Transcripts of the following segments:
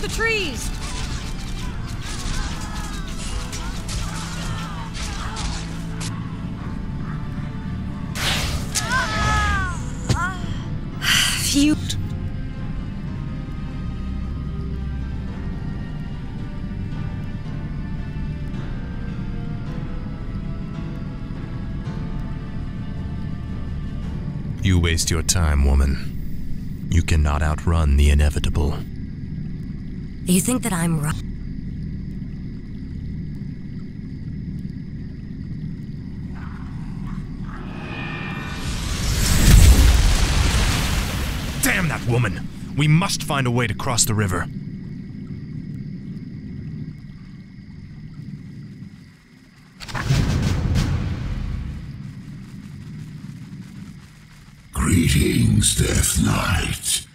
to the trees! Phew. You waste your time, woman. You cannot outrun the inevitable. You think that I'm right? Damn that woman! We must find a way to cross the river. Greetings, Death Knight.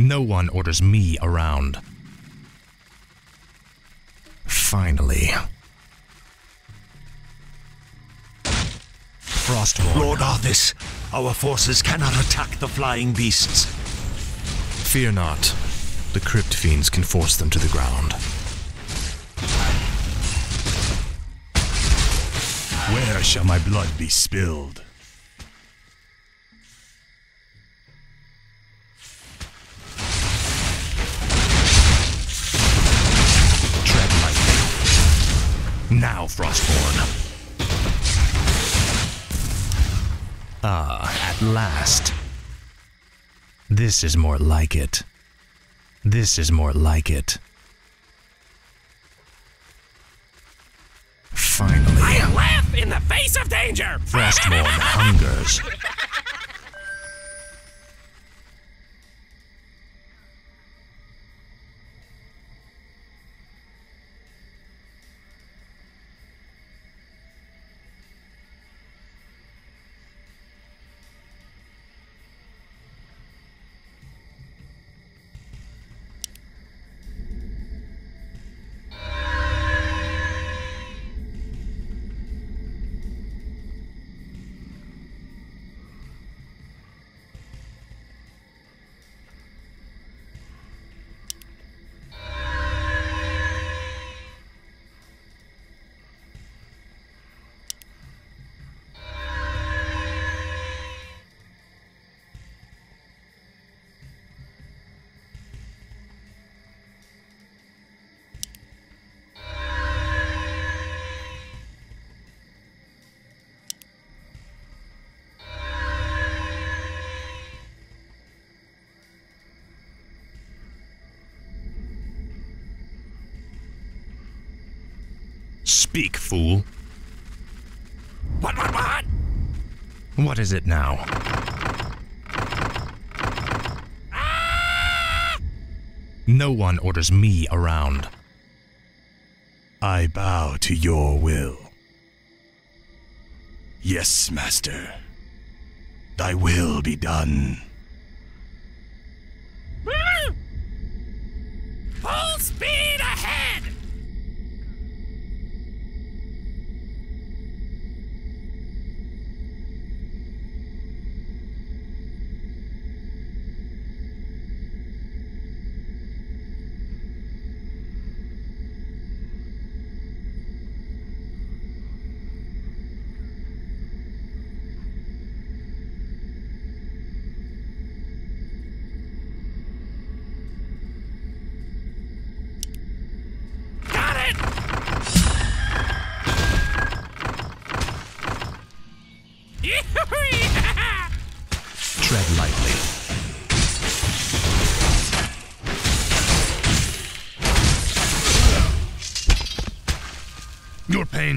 No one orders me around. Finally. Frostmourne. Lord Arthas, our forces cannot attack the flying beasts. Fear not. The crypt fiends can force them to the ground. Where shall my blood be spilled? Now, Frostborn. Ah, at last. This is more like it. This is more like it. Finally, I Laugh in the face of danger! Frostborn hungers. What is it now? No one orders me around. I bow to your will. Yes, Master. Thy will be done.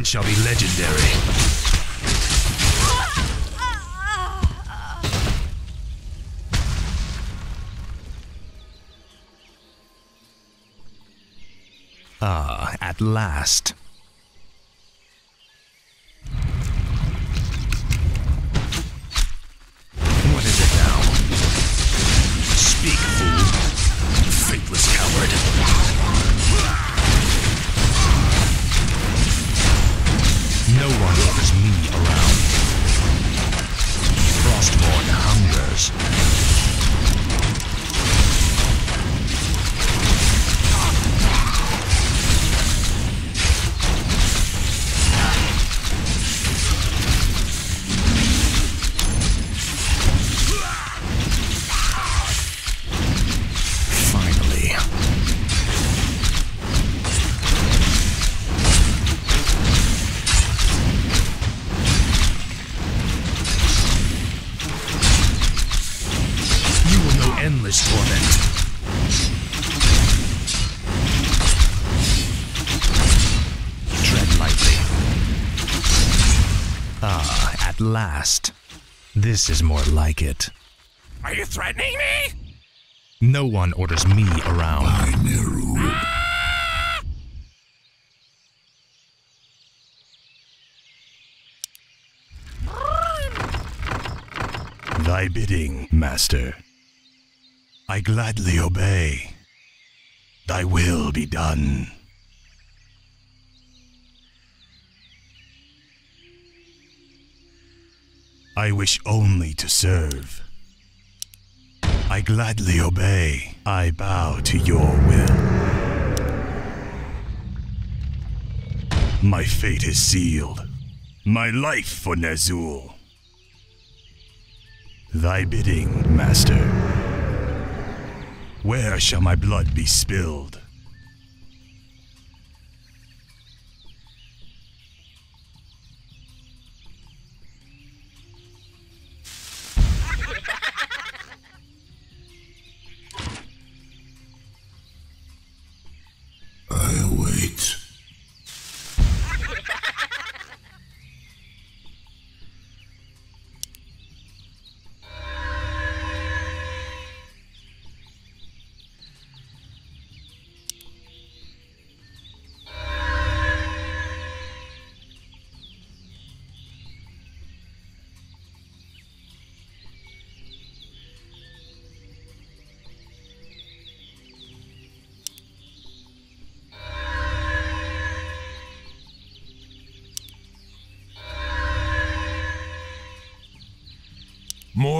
Shall be legendary. Ah, at last. Last. This is more like it. Are you threatening me? No one orders me around. Neru. Thy bidding, master. I gladly obey. Thy will be done. I wish only to serve. I gladly obey. I bow to your will. My fate is sealed. My life for Ner'zhul. Thy bidding, master. Where shall my blood be spilled?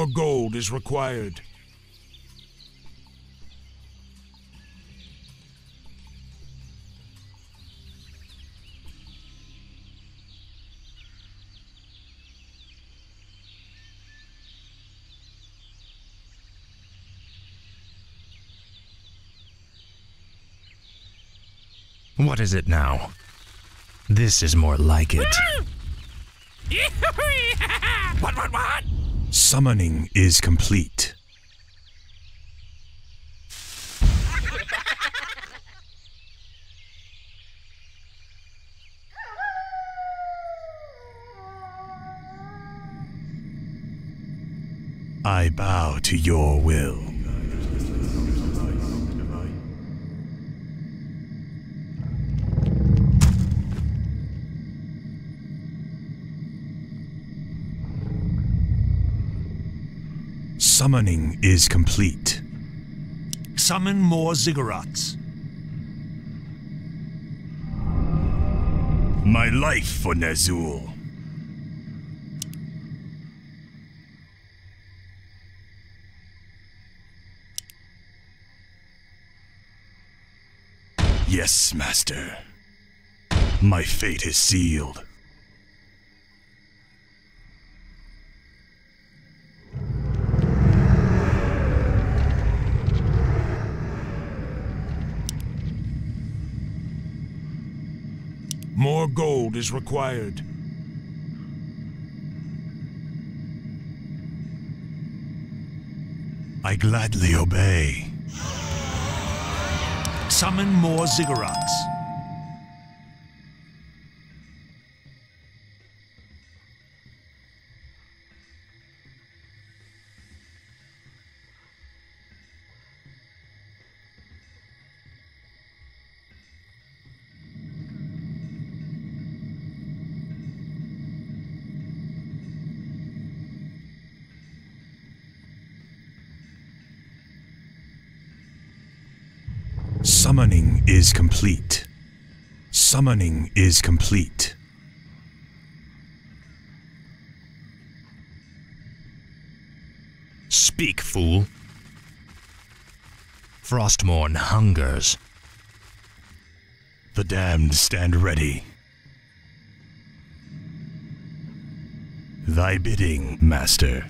More gold is required. What is it now? This is more like it. what, what, what? Summoning is complete. I bow to your Summoning is complete. Summon more ziggurats. My life for Ner'zhul. Yes, Master. My fate is sealed. More gold is required. I gladly obey. Summon more ziggurats. Summoning is complete. Summoning is complete. Speak, fool. Frostmourne hungers. The damned stand ready. Thy bidding, Master.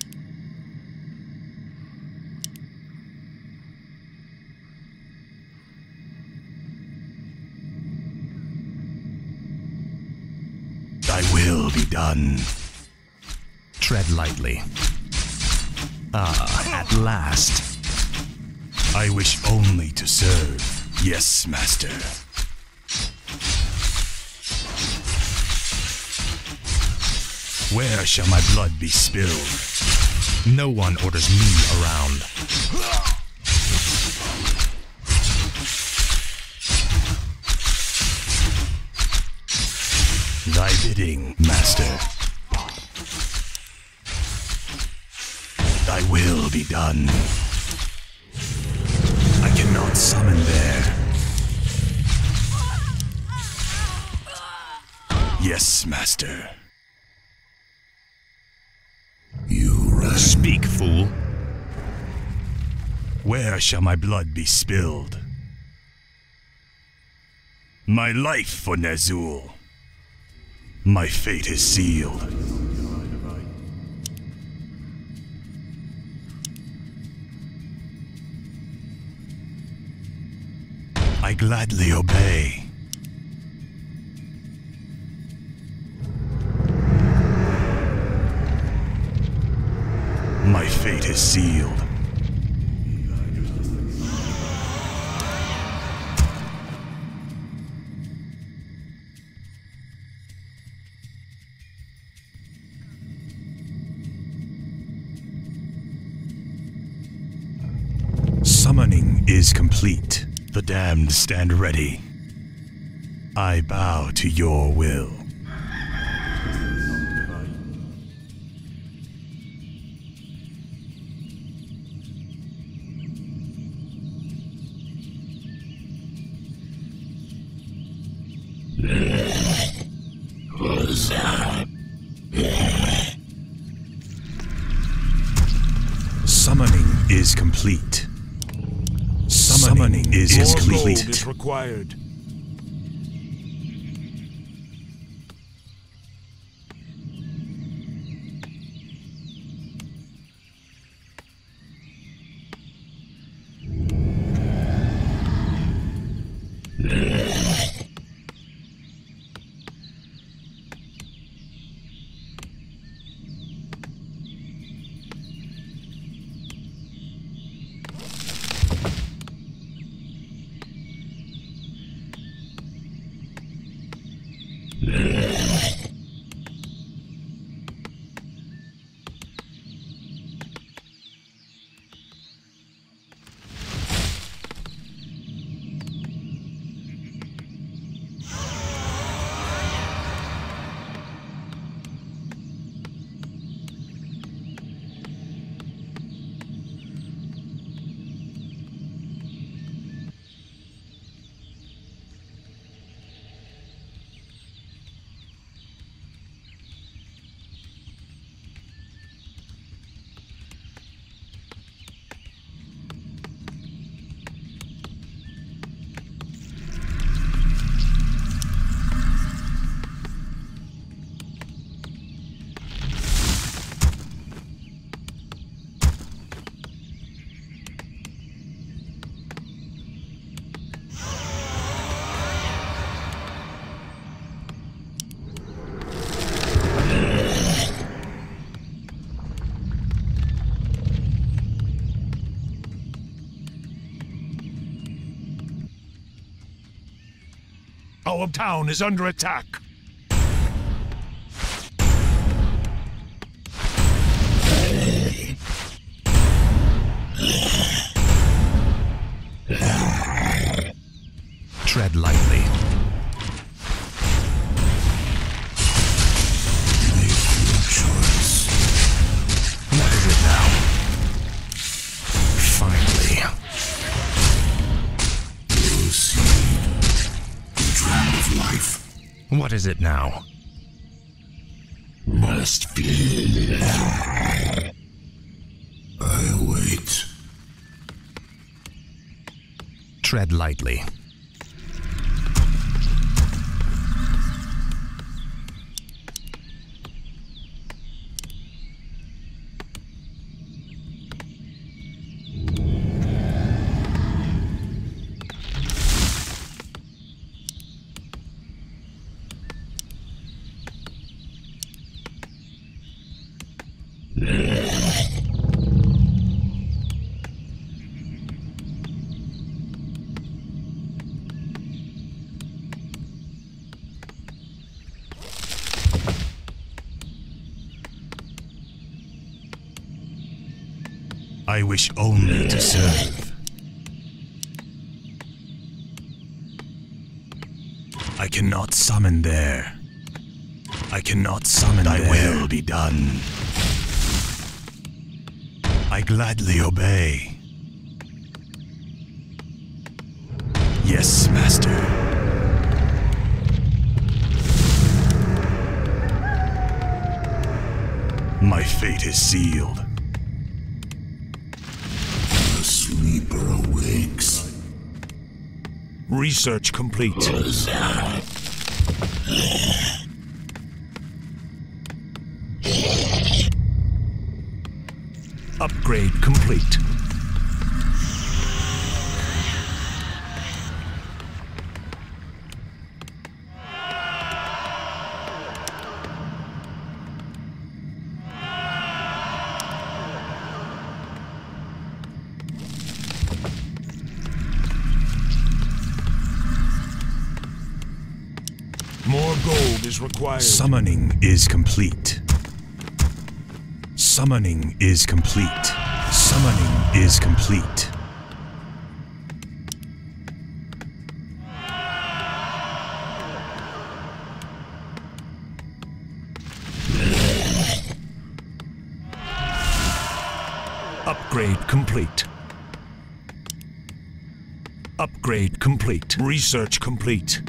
Tread lightly. Ah, at last. I wish only to serve. Yes, master. Where shall my blood be spilled? No one orders me around. Bidding, master. Thy will be done. I cannot summon there. Yes, master. You rest. Speak, fool. Where shall my blood be spilled? My life for Ner'zhul. My fate is sealed. I gladly obey. My fate is sealed. The damned stand ready. I bow to your will. Our town is under attack. What is it now? must be. I await. Tread lightly. I wish only to serve. I cannot summon there. I cannot summon Thy will be done. I gladly obey. Yes, Master. My fate is sealed. Research complete. Upgrade complete. Summoning is complete. Summoning is complete. Summoning is complete. Upgrade complete. Upgrade complete. Research complete.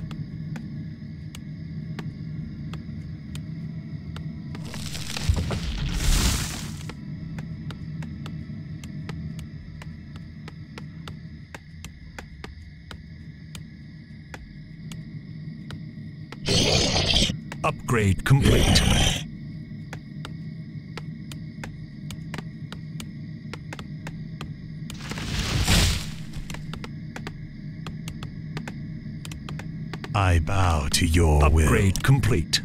Upgrade complete. I bow to your will. Upgrade complete.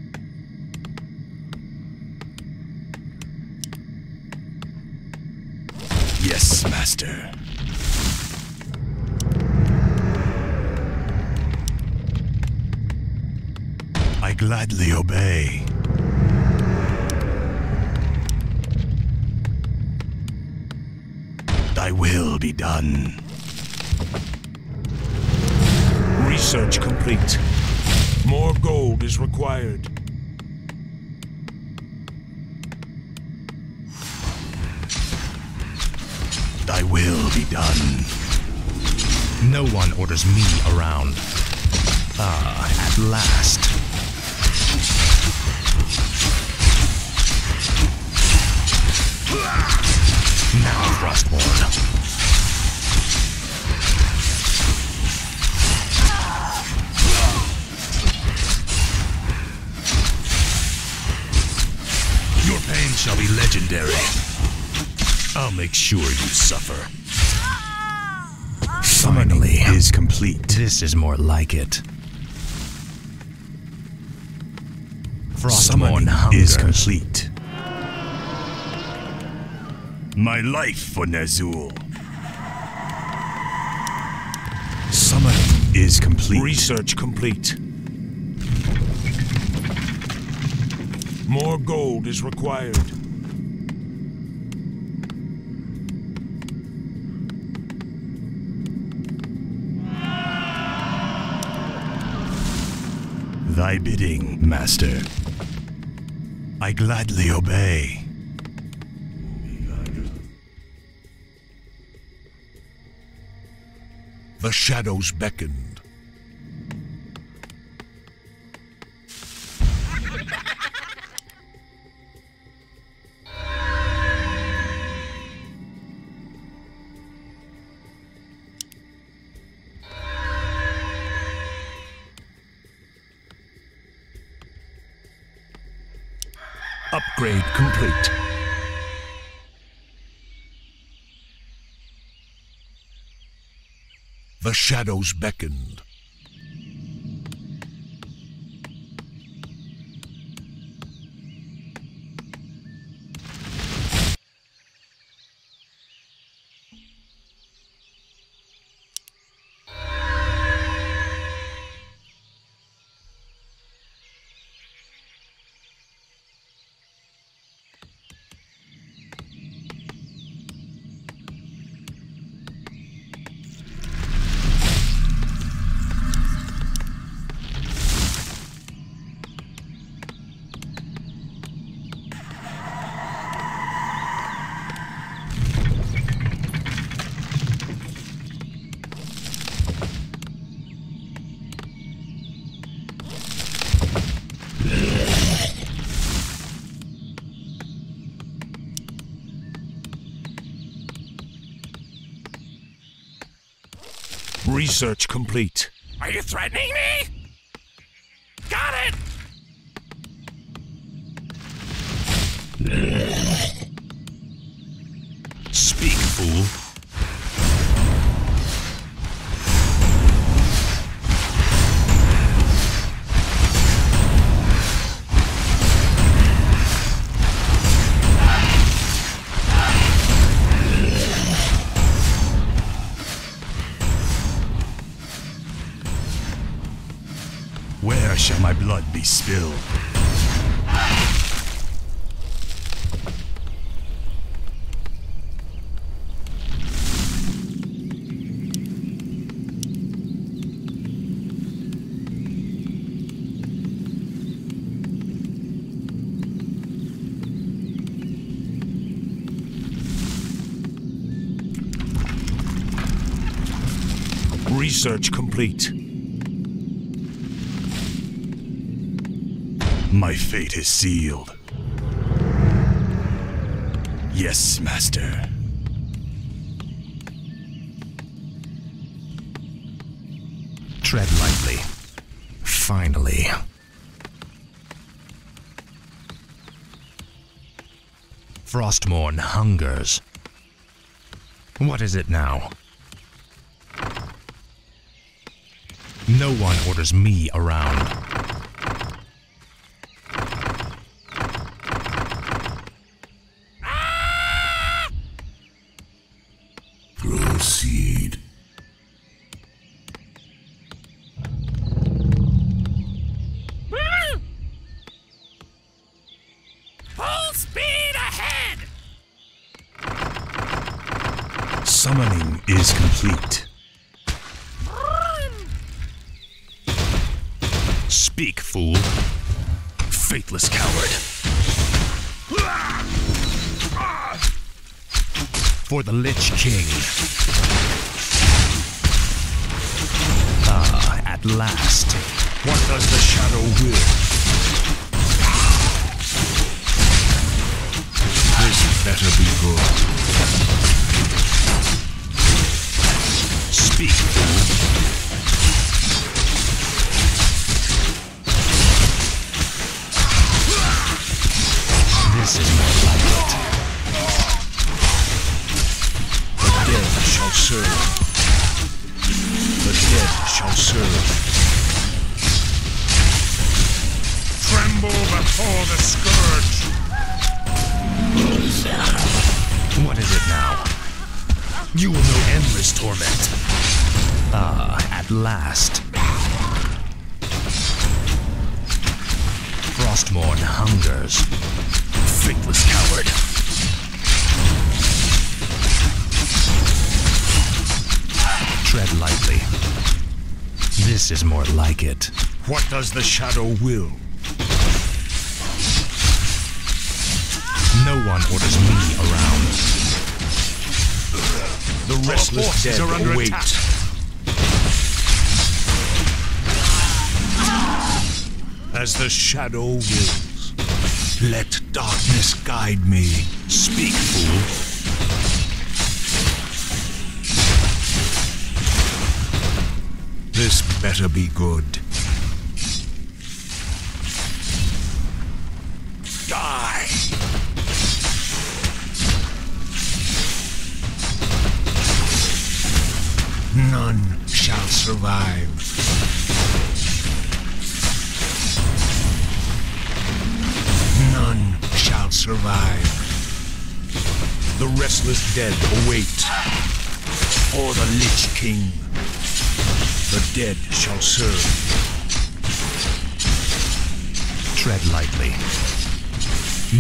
Gladly obey. Thy will be done. Research complete. More gold is required. Thy will be done. No one orders me around. Ah, at last. Now, Frostborn. Your pain shall be legendary. I'll make sure you suffer. Finally. is complete. This is more like it. Frostborn is complete. My life for Ner'zhul. Summoning is complete. Research complete. More gold is required. Thy bidding, Master. I gladly obey. The shadows beckoned. The shadows beckoned. Research complete. Are you threatening me? Got it! Research complete. My fate is sealed. Yes, Master. Tread lightly. Finally. Frostmourne hungers. What is it now? No one orders me around. Faithless coward. For the Lich King. Ah, at last. What does the shadow will? This better be good. Speak, Is more like it. The dead shall serve. The dead shall serve. Tremble before the scourge. What is it now? You will know endless torment. Ah, at last. This is more like it. What does the shadow will? No one orders me around. The restless dead are under await. attack. As the shadow wills. Let darkness guide me. Speak, fool. Better be good. Die! None shall survive. None shall survive. The restless dead await. For the Lich King. The dead shall serve. Tread lightly.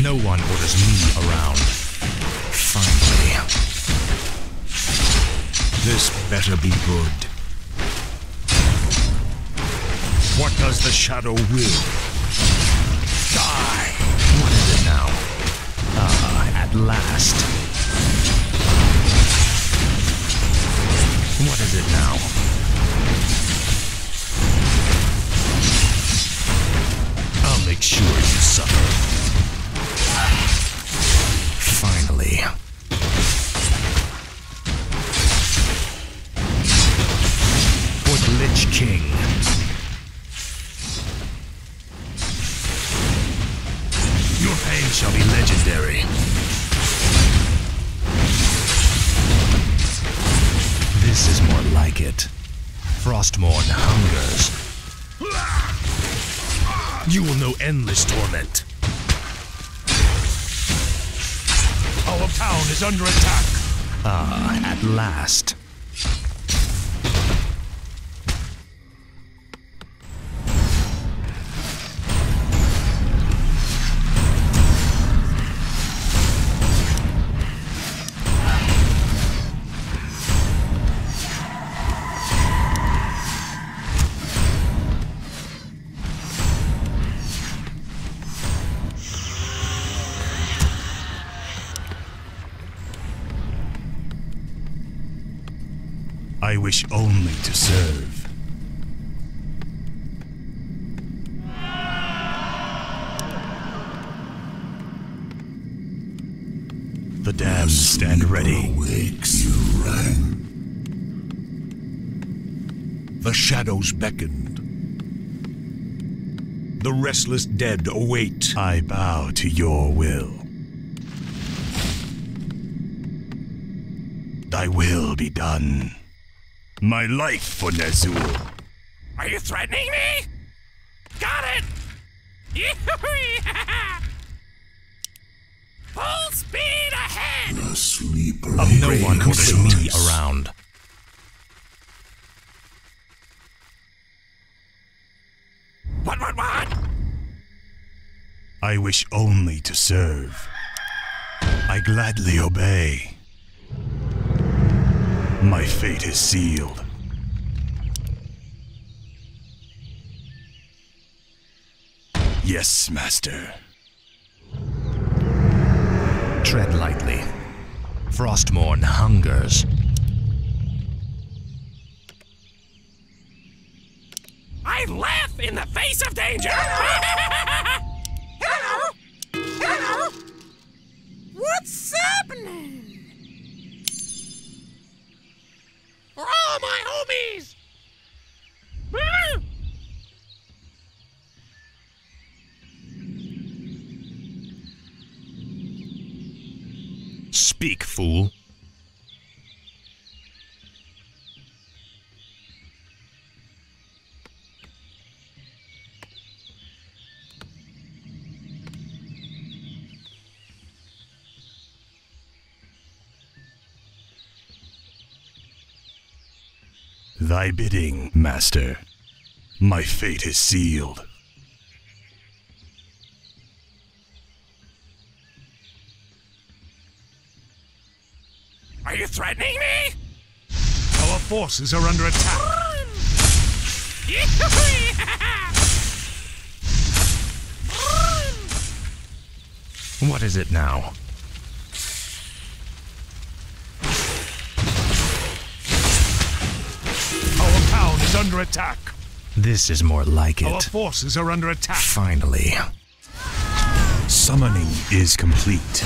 No one orders me around. Finally. This better be good. What does the shadow will? Die! What is it now? Ah, at last. What is it now? Make sure you suffer. Finally. Endless torment. Our town is under attack. Ah, at last. The damned stand ready. Wakes you rang. The shadows beckoned. The restless dead await. I bow to your will. Thy will be done. My life for Ner'zhul. Are you threatening me? Got it! Full speed ahead! The sleeper No one will see me around. What, what, what? I wish only to serve. I gladly obey. My fate is sealed. Yes, Master. Tread lightly. Frostmourne hungers. I laugh in the face of danger! Hello? Hello? What's happening? For all my homies! Speak, fool. Thy bidding, Master. My fate is sealed. You threatening me? Our forces are under attack. What is it now? Our town is under attack. This is more like it. Our it. forces are under attack. Finally. Summoning is complete.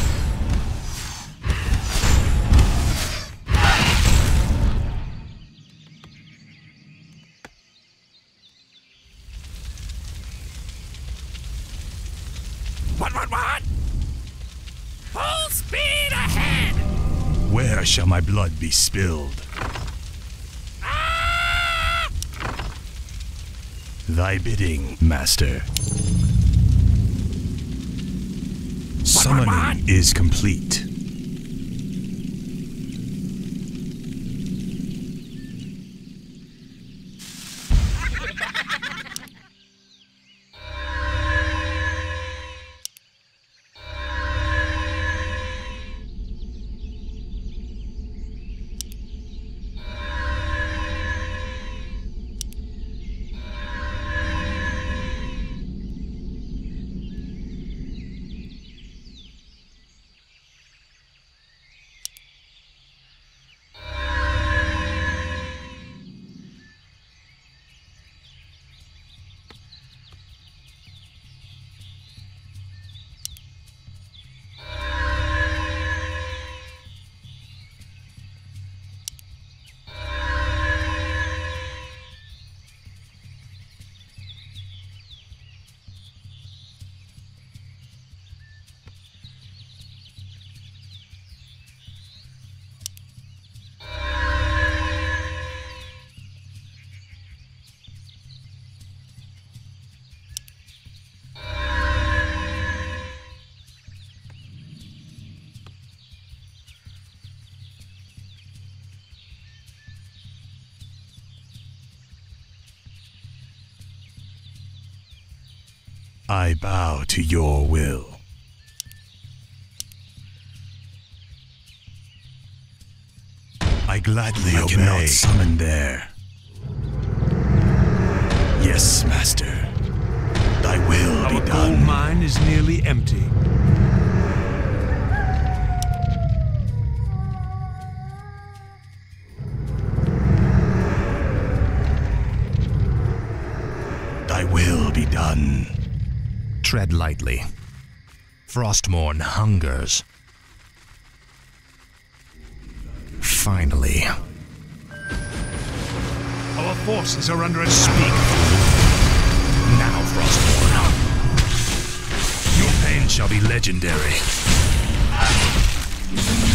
Blood be spilled? Thy bidding, Master. Summoning is complete. I bow to your will. I gladly I obey. cannot summon there. Yes, master. Thy will Our be gold done. mine is nearly empty. Thy will be done. Tread lightly. Frostmourne hungers. Finally. Our forces are under attack. Speak. Now, Frostmourne. Your pain shall be legendary.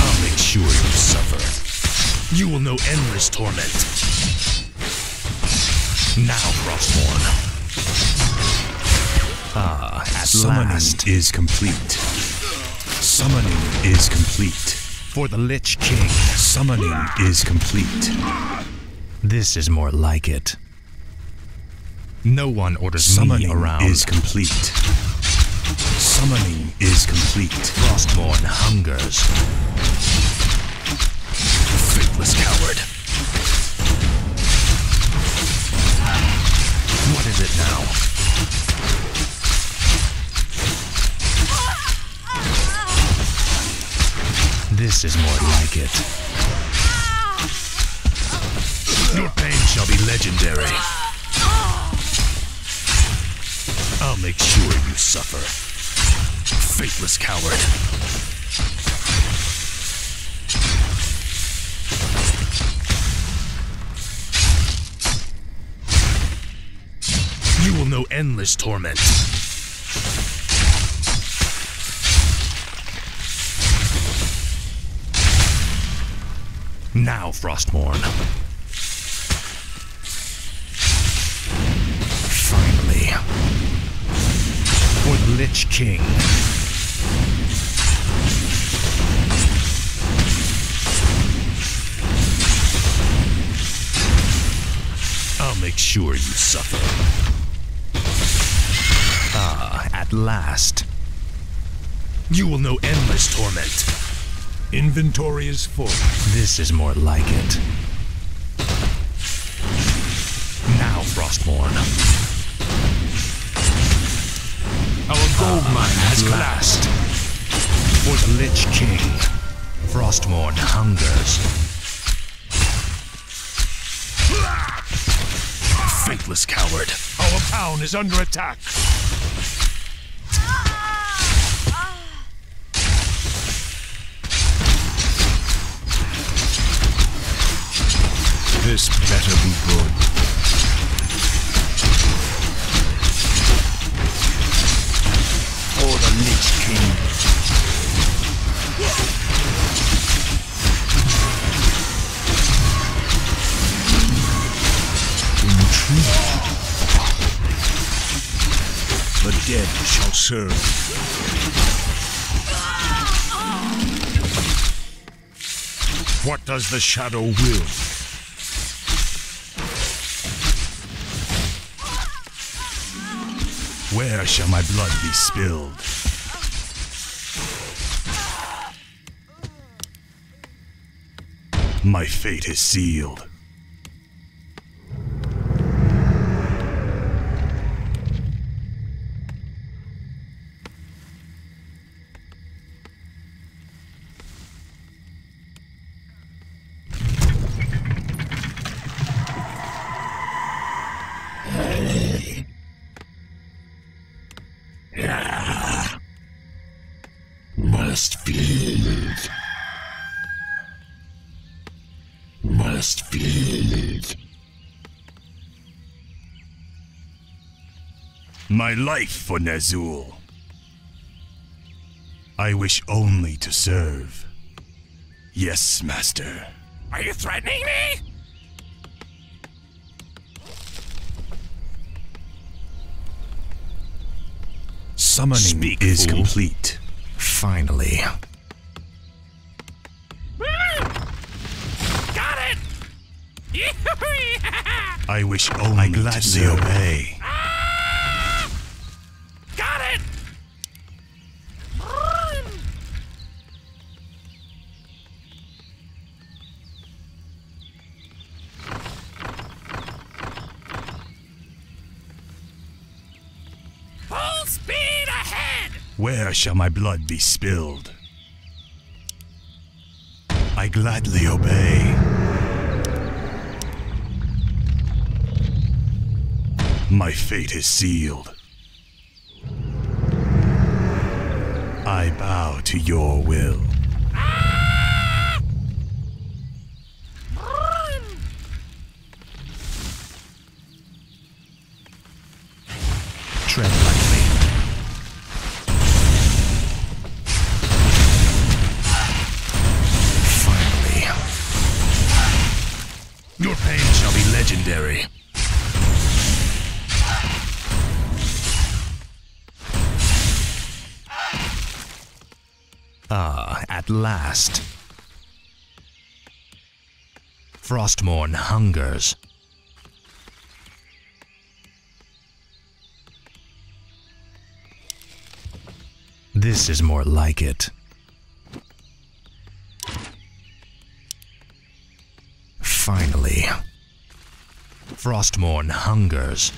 I'll make sure you suffer. You will know endless torment. Now, Frostmourne. Ah, at Summoning last. is complete. Summoning is complete. For the Lich King. Summoning is complete. This is more like it. No one orders Summoning me around. is complete. Summoning is complete. Frostmourne hungers. This is more like it. Your pain shall be legendary. I'll make sure you suffer. Faithless coward. You will know endless torment. Now, Frostmourne. Finally. For the Lich King. I'll make sure you suffer. Ah, at last. You will know endless torment. Inventory is full. This is more like it. Now, Frostmourne. Our gold ah, mine has collapsed. last. For the Lich King. Frostmourne hungers. Faithless coward. Our town is under attack. Ah! This better be good. For the Lich King. The dead shall serve. What does the shadow will? Where shall my blood be spilled? My fate is sealed. My life for Ner'zhul. I wish only to serve. Yes, master. Are you threatening me? Summoning Speak, is fool. complete. Finally. Got it! I wish only I gladly to serve. obey. Where shall my blood be spilled? I gladly obey. My fate is sealed. I bow to your will. Frostmourne hungers. This is more like it. Finally. Frostmourne hungers.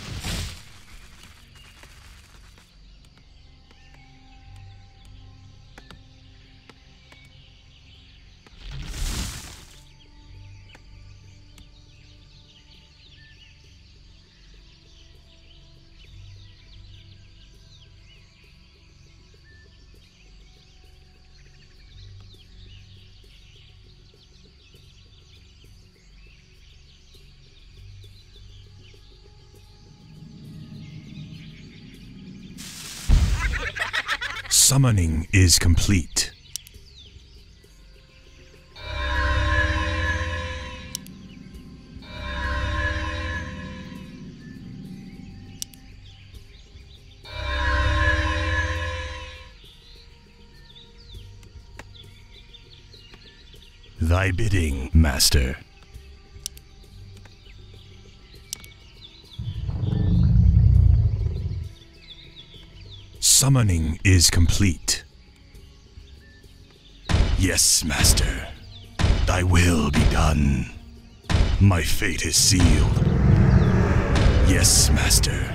Summoning is complete. Thy bidding, Master. Summoning is complete. Yes, Master. Thy will be done. My fate is sealed. Yes, Master.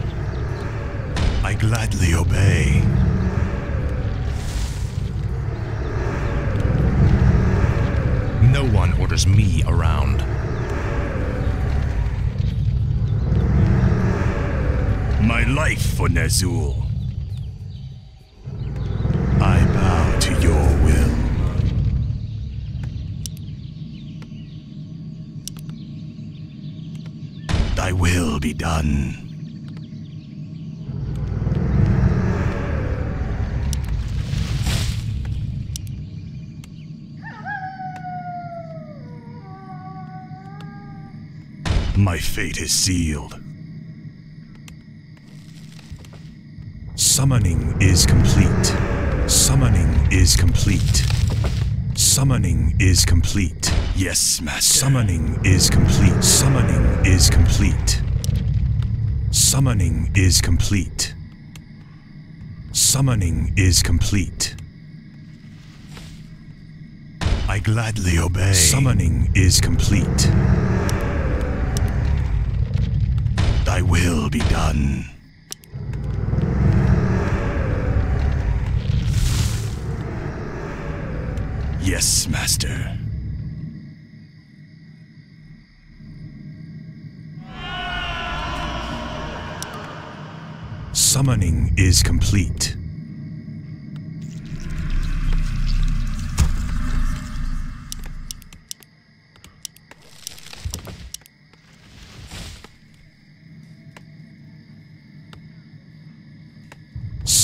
I gladly obey. No one orders me around. My life for Ner'zhul. Done. My fate is sealed. Summoning is complete. Summoning is complete. Summoning is complete. Yes, Master. Summoning is complete. Summoning is complete. Summoning is complete. Summoning is complete. I gladly obey. Summoning is complete. Thy will be done.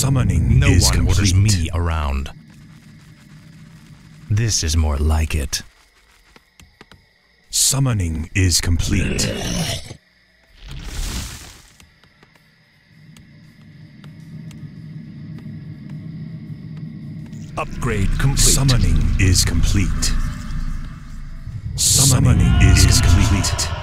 Summoning No is one complete. orders me around. This is more like it. Summoning is complete. Upgrade complete. Summoning is complete. Summoning, is, complete.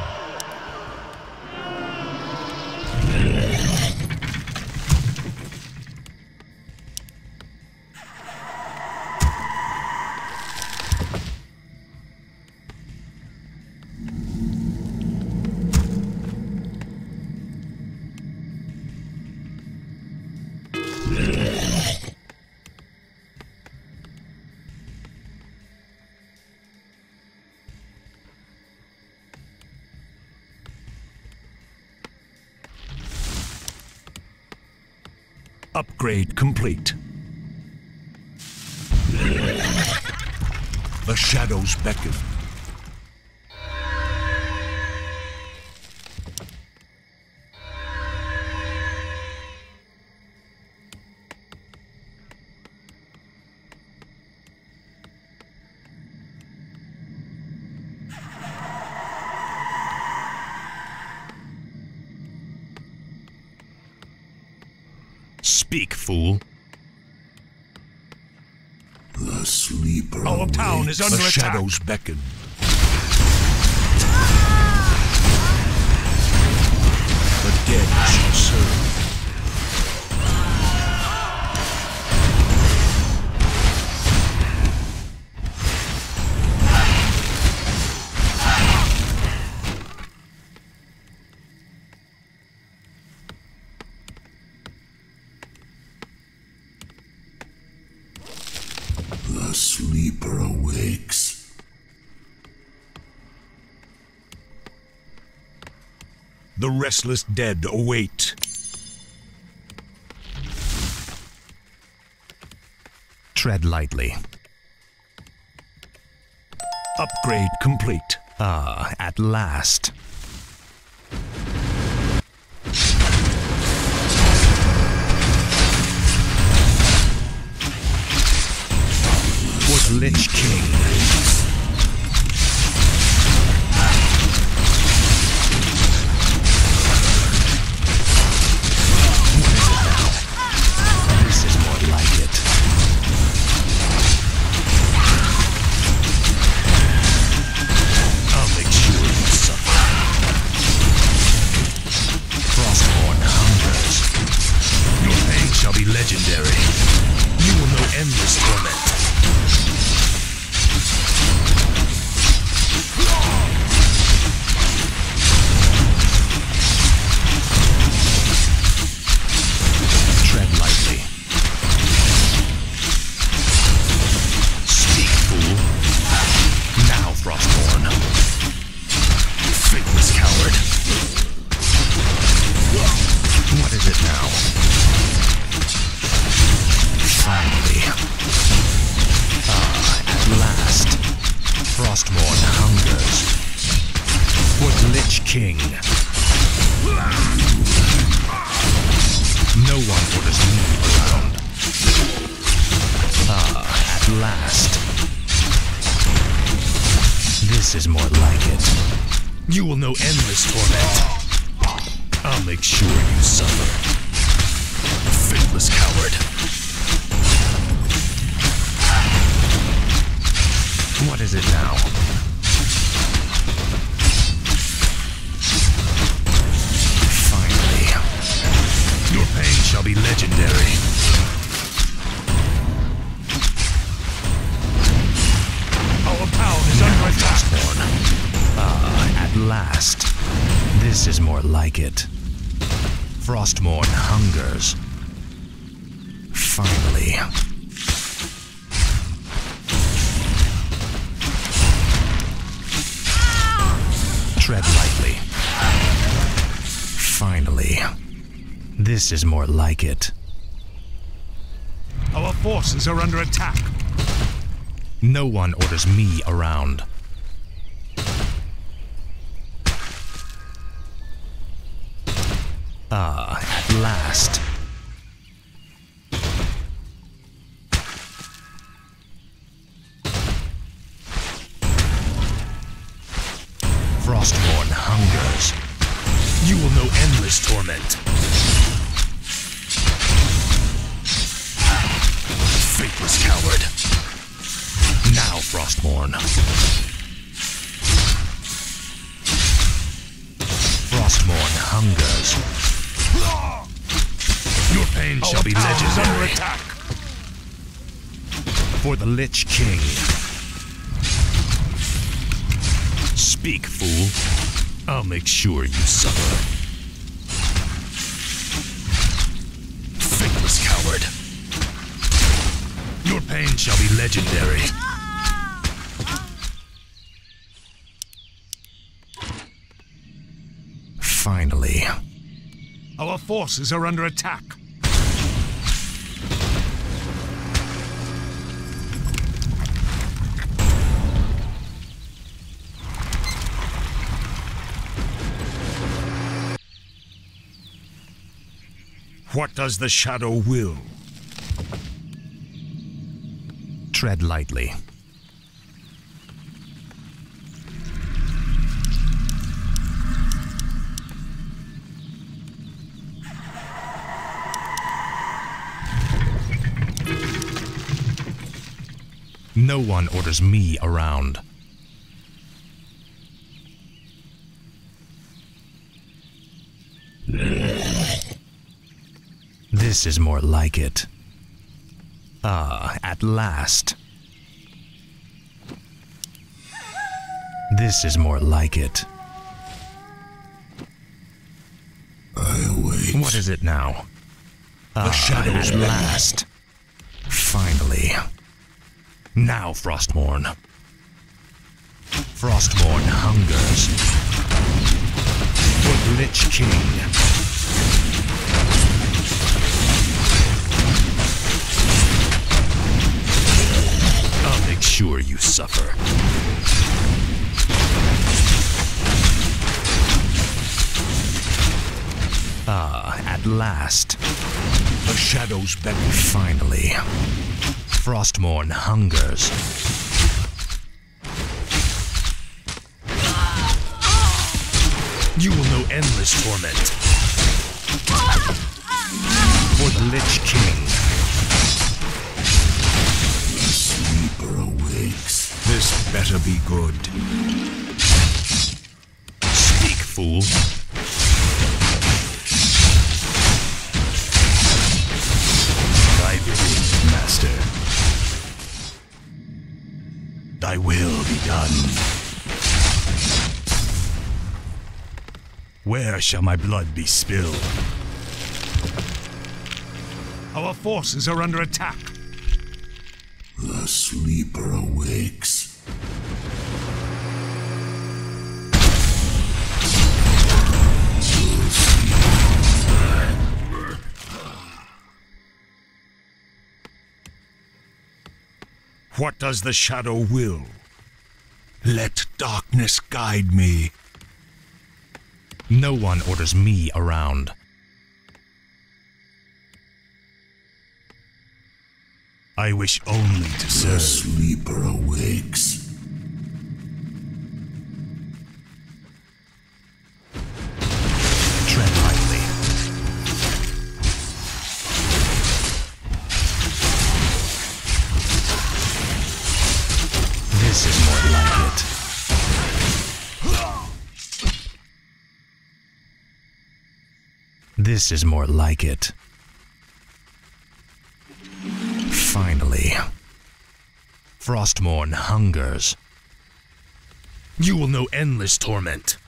Upgrade complete. The shadows beckon. Under The attack. shadows beckon. The dead shall serve. Restless dead await. Tread lightly. Upgrade complete. Ah, at last. Lich King. This is more like it. You will know endless torment. I'll make sure you suffer. Faithless coward. What is it now? Finally. Your pain shall be legendary. It. Frostmourne hungers. Finally. Tread lightly. Finally. This is more like it. Our forces are under attack. No one orders me around. Ah, at last. I'll make sure you suffer. Faithless coward. Your pain shall be legendary. Finally. Our forces are under attack. What does the shadow will? Tread lightly. No one orders me around. This is more like it. Ah, at last. This is more like it. I await. What is it now? Ah, shadows at last. Finally. Now, Frostmourne. Frostmourne hungers. For the Lich King. Sure you suffer. Ah, at last. The shadows beckon. Finally. Frostmourne hungers. You will know endless torment. For the Lich King. This better be good. Speak, fool. Thy bidding, master. Thy will be done. Where shall my blood be spilled? Our forces are under attack. The sleeper awakes. What does the shadow will? Let darkness guide me. No one orders me around. I wish only to serve. The sleeper awakes. This is more like it. Finally. Frostmourne hungers. You will know endless torment.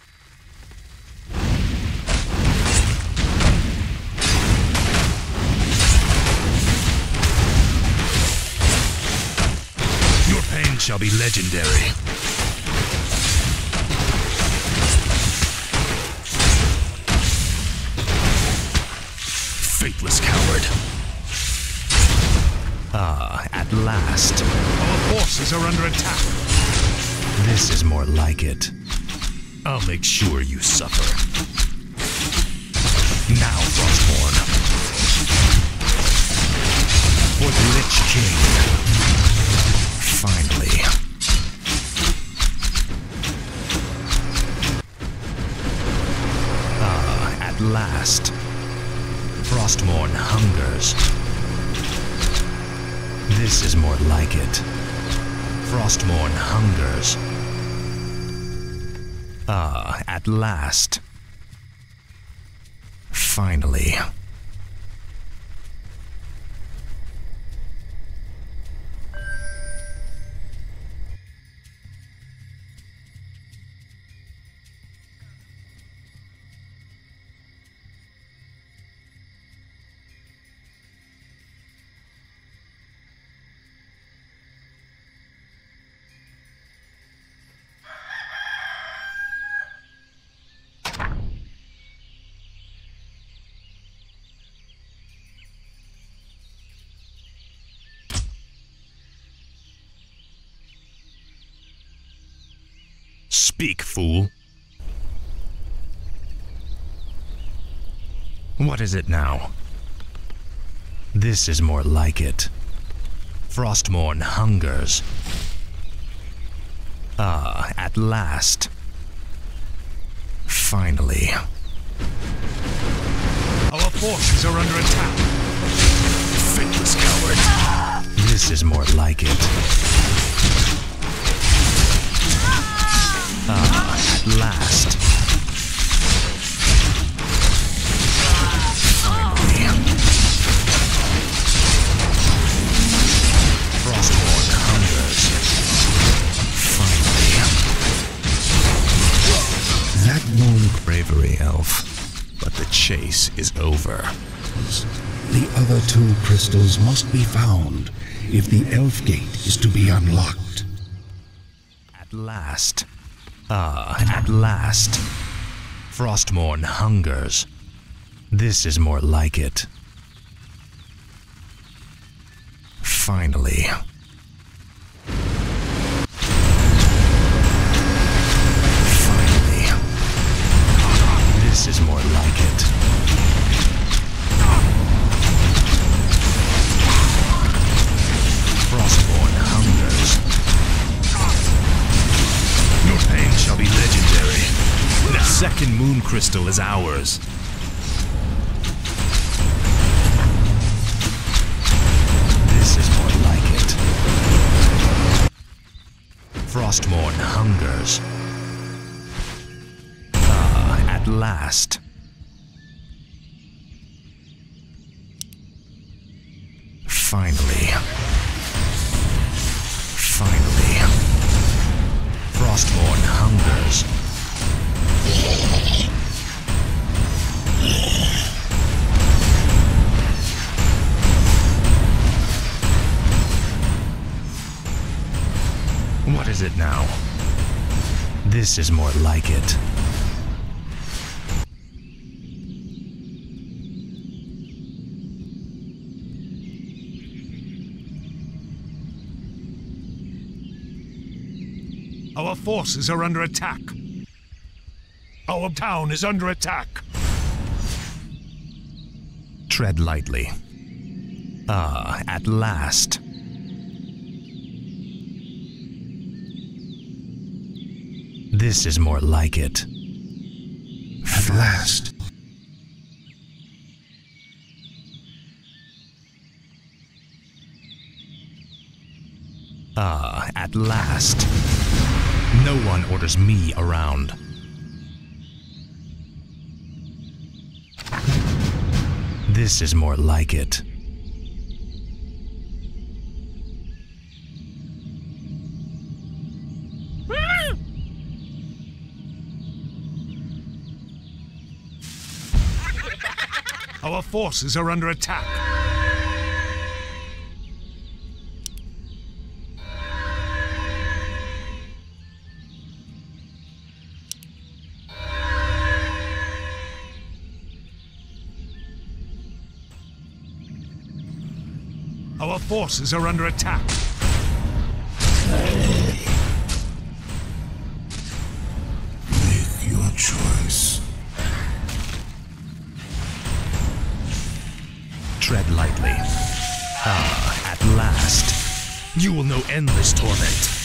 Your pain shall be legendary. Faithless coward. Ah, at last. Our forces are under attack. This is more like it. I'll make sure you suffer. Now, Frostmourne. For the Lich King. Finally. Ah, at last. Frostmourne hungers. This is more like it. Frostmourne hungers. Ah, at last. Finally. Speak, fool. What is it now? This is more like it. Frostmourne hungers. Ah, at last. Finally. Our forces are under attack. Faithless coward. This is more like it. Last. Hungers. Finally. That Bravery, elf. But the chase is over. The other two crystals must be found if the Elf Gate is to be unlocked. At last. Ah, at last. Frostmourne hungers. This is more like it. Finally. Finally. Moon crystal is ours. This is more like it. Frostmourne hungers. Ah, at last. Finally. Finally. Frostmourne hungers. What is it now? This is more like it. Our forces are under attack. Our town is under attack. Tread lightly. Ah, at last. This is more like it. At last. Ah, at last. No one orders me around. This is more like it. Our forces are under attack. Forces are under attack. Make your choice. Tread lightly. Ah, at last. You will know endless torment.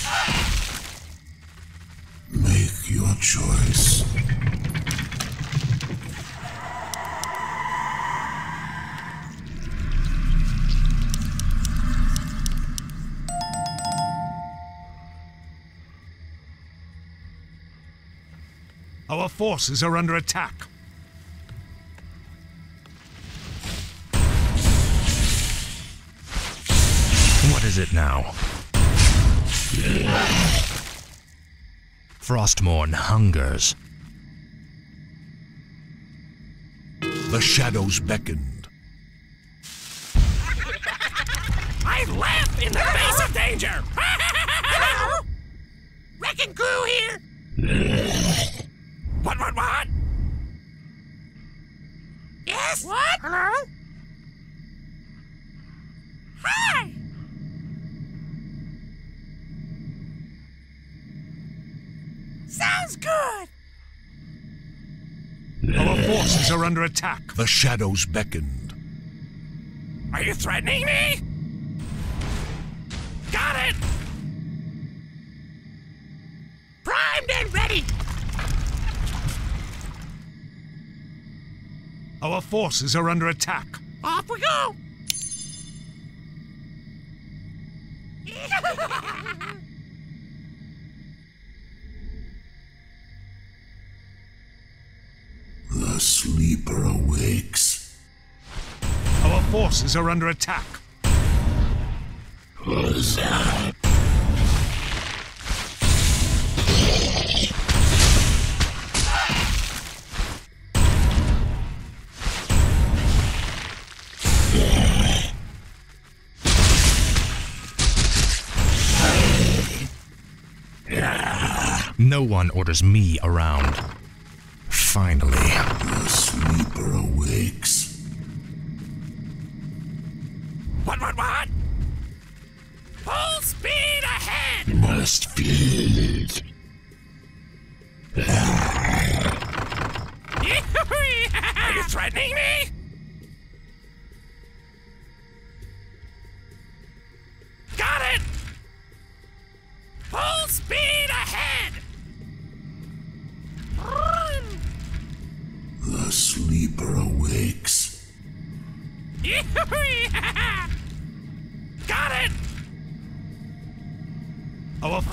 Forces are under attack. What is it now? Frostmourne hungers. The shadows beckoned. I laugh in the face of danger! Wrecking crew here! What, what, what? Yes? What? Hello? Hi! Sounds good! Our forces are under attack. The shadows beckoned. Are you threatening me? Our forces are under attack. Off we go! The sleeper awakes. Our forces are under attack. No one orders me around. Finally. The sleeper awakes. What, what, what? Full speed ahead! You Must feel it. Are you threatening me?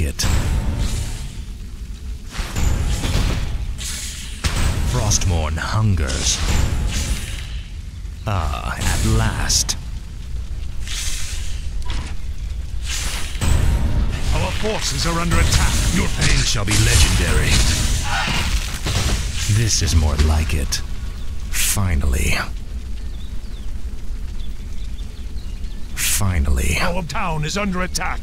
It. Frostmourne hungers. Ah, at last. Our forces are under attack. Your pain shall be legendary. This is more like it. Finally. Finally. Our town is under attack.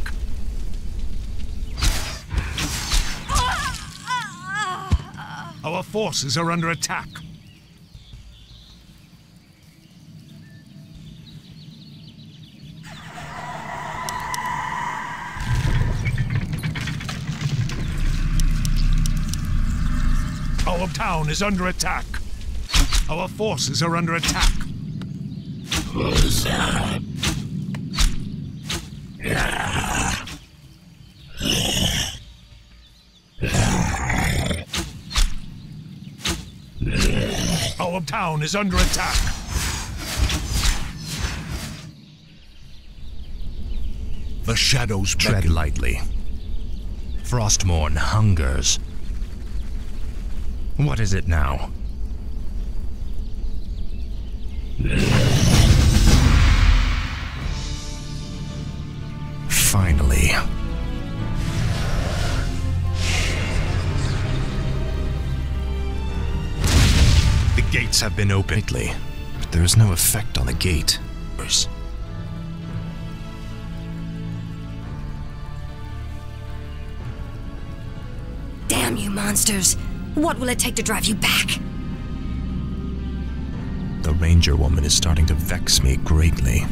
Our forces are under attack. Our town is under attack. Our forces are under attack. Town is under attack. The shadows Tread lightly. Frostmourne hungers. What is it now? gates have been opened lately, but there is no effect on the gate. Damn you monsters! What will it take to drive you back? The ranger woman is starting to vex me greatly.